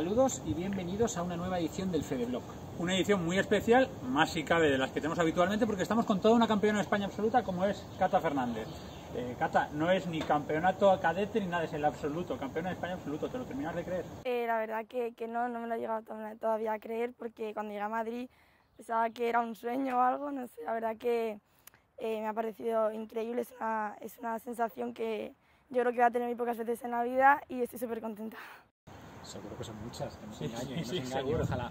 Saludos y bienvenidos a una nueva edición del Fedeblog. Una edición muy especial, más si cabe de las que tenemos habitualmente, porque estamos con toda una campeona de España absoluta como es Cata Fernández. Eh, Cata, no es ni campeonato cadete ni nada, es el absoluto, campeona de España absoluto, ¿te lo terminas de creer? Eh, la verdad que, que, no, no me lo he llegado todavía a creer porque cuando llegué a Madrid pensaba que era un sueño o algo, no sé, la verdad que eh, me ha parecido increíble, es una, es una sensación que yo creo que voy a tener muy pocas veces en la vida y estoy súper contenta. Seguro que son muchas, que no se Sí, sí, ojalá.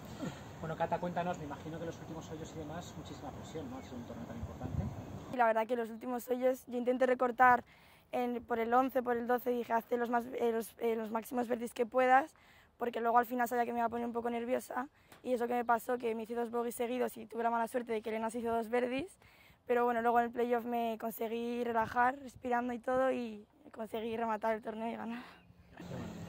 Bueno, Cata, cuéntanos, me imagino que los últimos hoyos y demás, muchísima presión, ¿no? Al ser un torneo tan importante. Y la verdad que los últimos hoyos yo intenté recortar en- por el 11, por el 12, dije hazte los, más, eh, los, eh, los máximos verdes que puedas, porque luego al final sabía que me iba a poner un poco nerviosa y eso que me pasó, que me hice dos bogies seguidos y tuve la mala suerte de que Elena se hizo dos verdes, pero bueno, luego en el playoff me conseguí relajar, respirando y todo y conseguí rematar el torneo y ganar.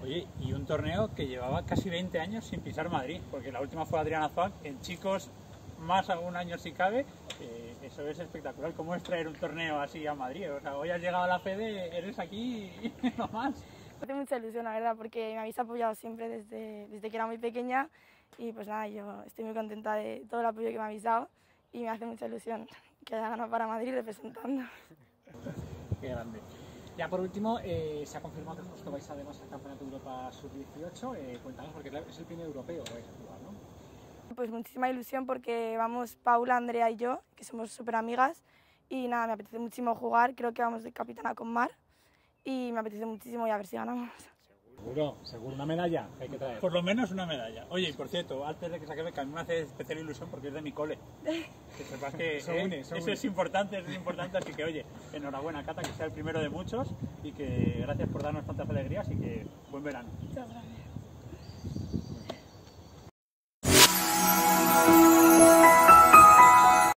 Oye, y un torneo que llevaba casi 20 años sin pisar Madrid, porque la última fue Adriana Zuac, en chicos más algún año si cabe, eh, eso es espectacular. ¿Cómo es traer un torneo así a Madrid? O sea, hoy has llegado a la Fede, eres aquí y no más. Me hace mucha ilusión, la verdad, porque me habéis apoyado siempre desde, desde que era muy pequeña y pues nada, yo estoy muy contenta de todo el apoyo que me habéis dado y me hace mucha ilusión que haya ganado para Madrid representando. Qué grande. Ya por último, eh, se ha confirmado que justo vais además al Campeonato Europa Sub-18. Eh, cuéntanos, porque es el primer europeo que vais a jugar, ¿no? Pues muchísima ilusión porque vamos Paula, Andrea y yo, que somos súper amigas y nada, me apetece muchísimo jugar, creo que vamos de capitana con Mar y me apetece muchísimo y a ver si ganamos. Seguro, seguro. Una medalla que hay que traer. Por lo menos una medalla. Oye, y por cierto, antes de que se acabe, que a mí me hace especial ilusión porque es de mi cole. Que sepas que Eso eh, une, eso eso une. es importante, eso es importante. Así que, oye, enhorabuena, Cata, que sea el primero de muchos y que gracias por darnos tantas alegrías y que buen verano. Muchas gracias.